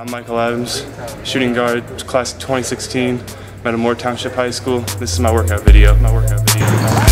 I'm Michael Adams, shooting guard, class of 2016, Metamora Township High School. This is my workout video. My workout video.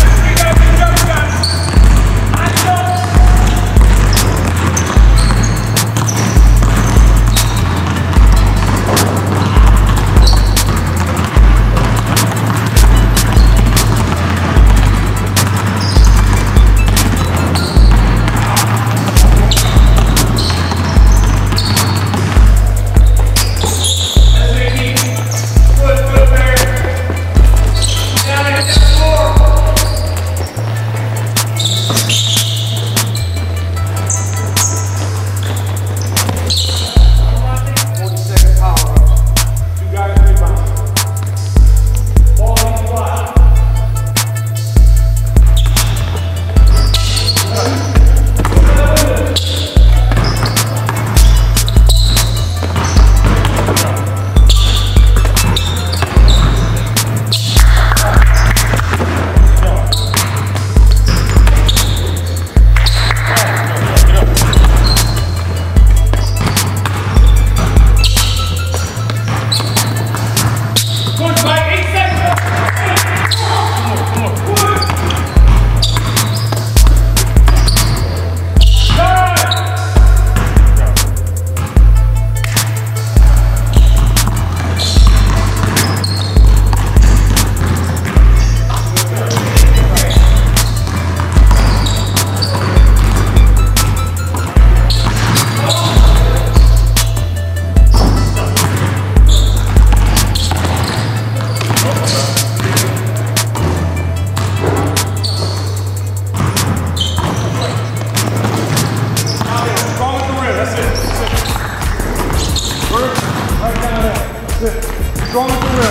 Strong to the.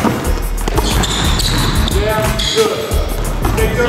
Yeah, good. Take your